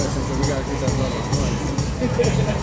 questions, but we gotta keep that level.